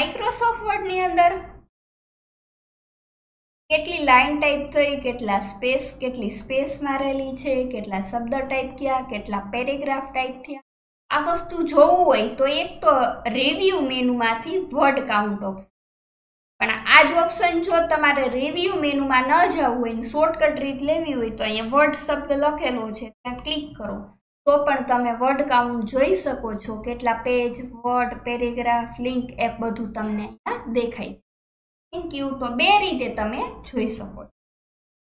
Microsoft વર્ડની અંદર કેટલી line type થઈ, કેટલા સ્પેસ કેટલી સ્પેસ મારેલી છે, કેટલા શબ્દ ટાઈપ થયા, કેટલા પેરેગ્રાફ ટાઈપ થયા. આ વસ્તુ જોવું હોય તો એક તો રેવ્યુ મેનુમાંથી વર્ડ કાઉન્ટ ઓપ્શન પણ આ જ ઓપ્શન જો તમારે રેવ્યુ મેનુમાં ન જવું હોય શોર્ટકટ રીત લેવી હોય તો અહીંયા વર્ડ શબ્દ લખેલો છે, ત્યાં ક્લિક કરો. તો પણ તમે વર્ડ કાઉન્ટ જોઈ શકો છો કેટલા પેજ વર્ડ પેરેગ્રાફ લિંક એ બધું તમને દેખાય છે. થેન્ક યુ તો બે રીતે તમે જોઈ શકો છો.